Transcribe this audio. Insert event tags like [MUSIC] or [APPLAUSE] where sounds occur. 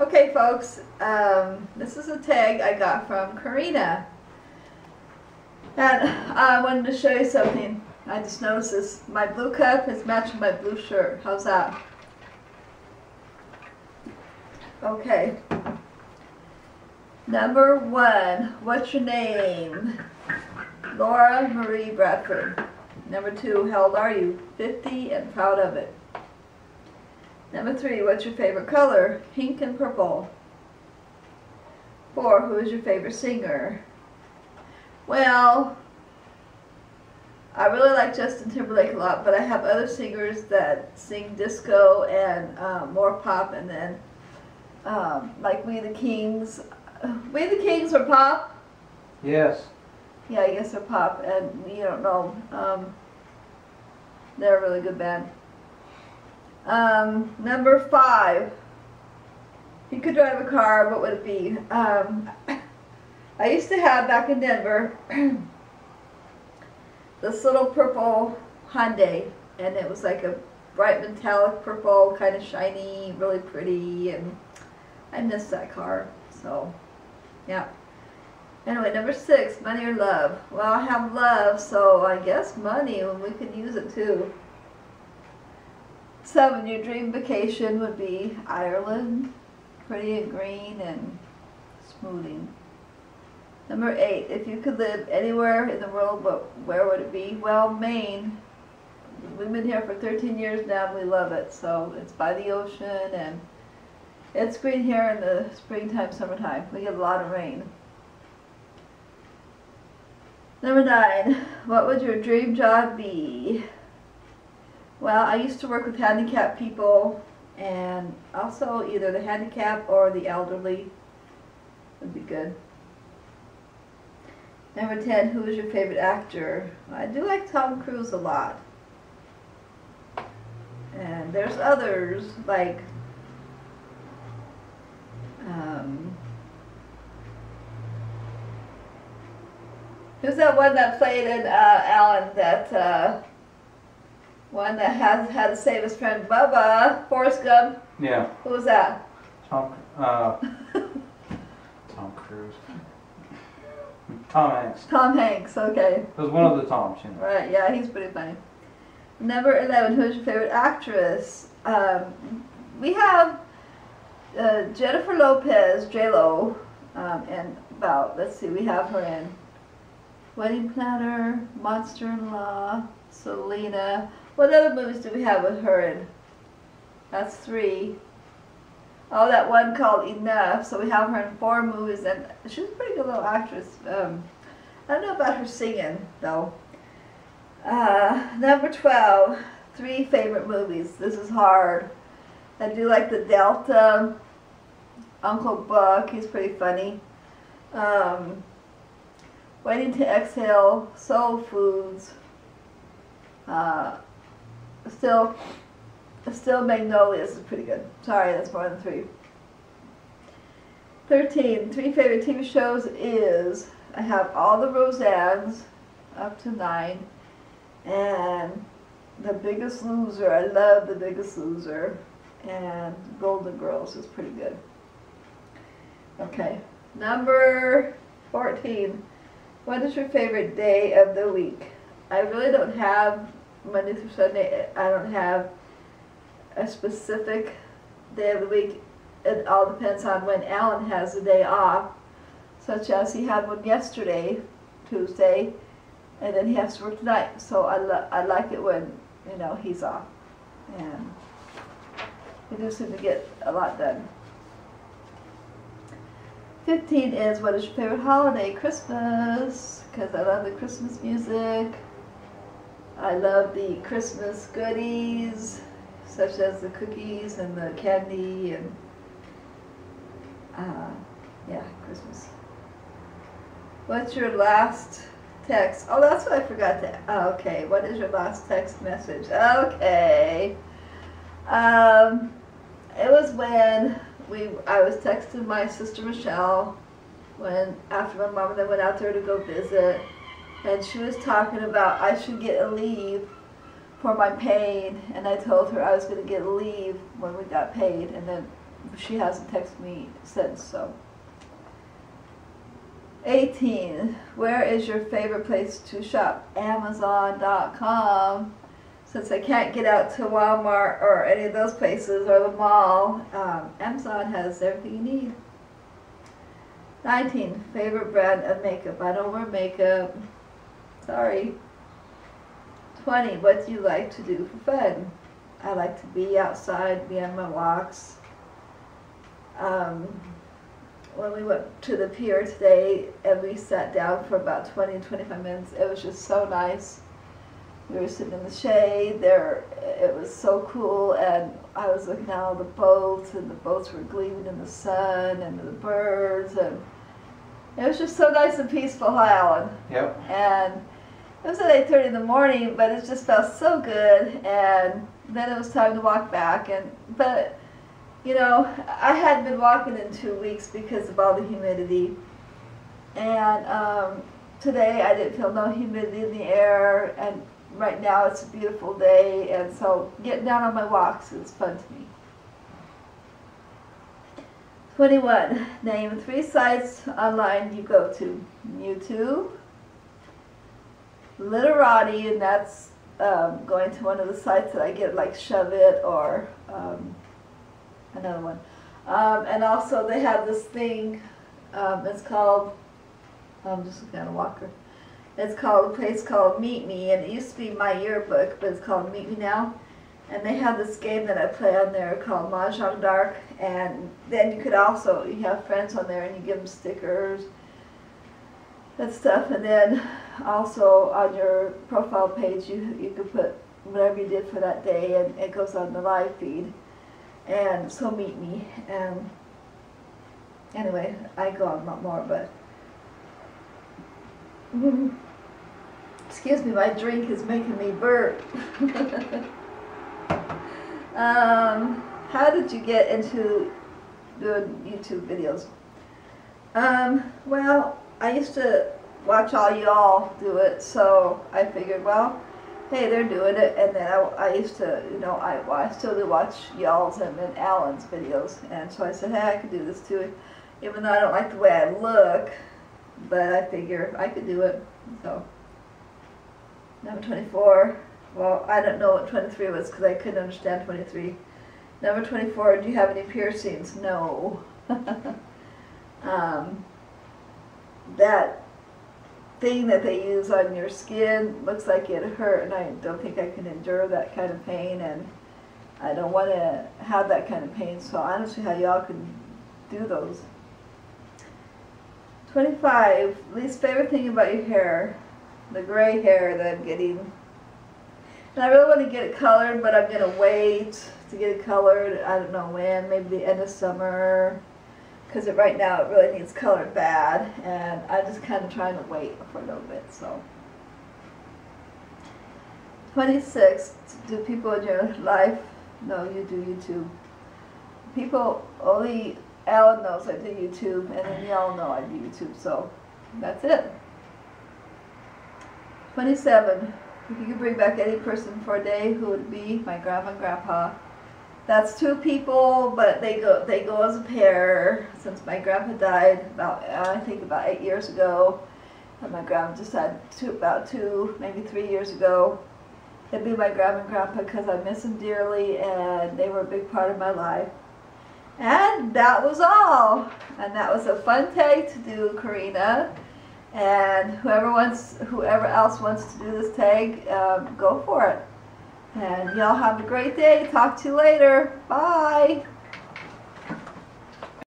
Okay, folks, um, this is a tag I got from Karina. And I wanted to show you something. I just noticed this. My blue cup is matching my blue shirt. How's that? Okay. Number one, what's your name? Laura Marie Bradford. Number two, how old are you? 50 and proud of it. Number three, what's your favorite color? Pink and purple. Four, who is your favorite singer? Well, I really like Justin Timberlake a lot, but I have other singers that sing disco and uh, more pop, and then um, like We the Kings. We the Kings are pop. Yes. Yeah, I guess they're pop, and you don't know. Um, they're a really good band. Um, number five. If you could drive a car, what would it be? Um, I used to have back in Denver [CLEARS THROAT] this little purple Hyundai, and it was like a bright metallic purple, kind of shiny, really pretty, and I miss that car. So, yeah. Anyway, number six, money or love. Well, I have love, so I guess money, and we could use it too. Seven, your dream vacation would be Ireland, pretty and green and smoothing. Number eight, if you could live anywhere in the world, but where would it be? Well, Maine. We've been here for 13 years now and we love it. So it's by the ocean and it's green here in the springtime, summertime. We get a lot of rain. Number nine, what would your dream job be? Well, I used to work with handicapped people and also either the handicapped or the elderly would be good. Number 10, who is your favorite actor? I do like Tom Cruise a lot. And there's others like um, who's that one that played in uh, Alan that uh, one that has had to save his friend Bubba Forrest Gump? Yeah. Who was that? Tom. Uh, [LAUGHS] Tom Cruise. Tom Hanks. Tom Hanks. Okay. It was one of the Toms, you know. Right, yeah, he's pretty funny. Number 11, who's your favorite actress? Um, we have uh, Jennifer Lopez, J-Lo, um, and about, let's see, we have her in Wedding Planner, Monster-in-Law, Selena. What other movies do we have with her in? That's three. Oh, that one called Enough. So we have her in four movies, and she's a pretty good little actress. Um, I don't know about her singing, though. Uh, number 12, three favorite movies. This is hard. I do like the Delta, Uncle Buck, he's pretty funny. Um, Waiting to Exhale, Soul Foods, uh, still, Steel Magnolias is pretty good. Sorry, that's more than three. 13, three favorite TV shows is, I have all the Roseannes, up to nine, and The Biggest Loser, I love The Biggest Loser, and Golden Girls is pretty good. Okay, number 14, what is your favorite day of the week? I really don't have Monday through Sunday, I don't have a specific day of the week. It all depends on when Alan has the day off, such as he had one yesterday, Tuesday, and then he has to work tonight. So I, I like it when, you know, he's off. And we do seem to get a lot done. 15 is what is your favorite holiday? Christmas, because I love the Christmas music. I love the Christmas goodies, such as the cookies and the candy and, uh, yeah, Christmas. What's your last text? Oh, that's what I forgot to, oh, okay, what is your last text message? Okay. Um, it was when we, I was texting my sister Michelle when, after my mom and I went out there to go visit and she was talking about I should get a leave for my pain, and I told her I was going to get leave when we got paid, and then she hasn't texted me since, so. 18. Where is your favorite place to shop? Amazon.com. Since I can't get out to Walmart or any of those places or the mall, um, Amazon has everything you need. 19. Favorite brand of makeup? I don't wear makeup. Sorry. 20. What do you like to do for fun? I like to be outside, be on my walks. Um, when we went to the pier today and we sat down for about 20, 25 minutes, it was just so nice. We were sitting in the shade there. It was so cool, and I was looking at all the boats, and the boats were gleaming in the sun, and the birds, and it was just so nice and peaceful, High Island. Yep. And it was at 8.30 in the morning, but it just felt so good. And then it was time to walk back. And But, you know, I hadn't been walking in two weeks because of all the humidity. And um, today I didn't feel no humidity in the air. And right now it's a beautiful day. And so getting down on my walks is fun to me. 21. Name three sites online you go to. YouTube, Literati, and that's um, going to one of the sites that I get like Shove It or um, another one. Um, and also they have this thing, um, it's called, I'm just looking at a walker. It's called, a place called Meet Me, and it used to be myYearbook, but it's called Meet Me now. And they have this game that I play on there called Mahjong Dark, and then you could also, you have friends on there and you give them stickers and stuff, and then also on your profile page you, you could put whatever you did for that day and it goes on the live feed. And so meet me, and anyway, I go on a lot more, but [LAUGHS] excuse me, my drink is making me burp. [LAUGHS] Um, how did you get into doing YouTube videos? Um, well, I used to watch all y'all do it, so I figured, well, hey, they're doing it, and then I, I used to, you know, I, well, I still do watch y'all's and then Alan's videos, and so I said, hey, I could do this too, even though I don't like the way I look, but I figure I could do it, so. Number 24. Well, I don't know what 23 was because I couldn't understand 23. Number 24, do you have any piercings? No. [LAUGHS] um, that thing that they use on your skin looks like it hurt, and I don't think I can endure that kind of pain, and I don't want to have that kind of pain, so I don't see how y'all can do those. 25, least favorite thing about your hair, the gray hair that I'm getting and I really want to get it colored, but I'm going to wait to get it colored. I don't know when, maybe the end of summer. Because right now it really needs colored bad. And I'm just kind of trying to wait for a little bit. So, 26. Do people in your life know you do YouTube? People, only Alan knows I do YouTube. And then y'all know I do YouTube. So, that's it. 27. If you could bring back any person for a day, who would be? My grandma and grandpa. That's two people, but they go they go as a pair. Since my grandpa died about I think about eight years ago, and my grandma just two about two maybe three years ago. It'd be my grandma and grandpa because I miss them dearly, and they were a big part of my life. And that was all. And that was a fun day to do, Karina. And whoever wants, whoever else wants to do this tag, um, go for it. And y'all have a great day. Talk to you later. Bye.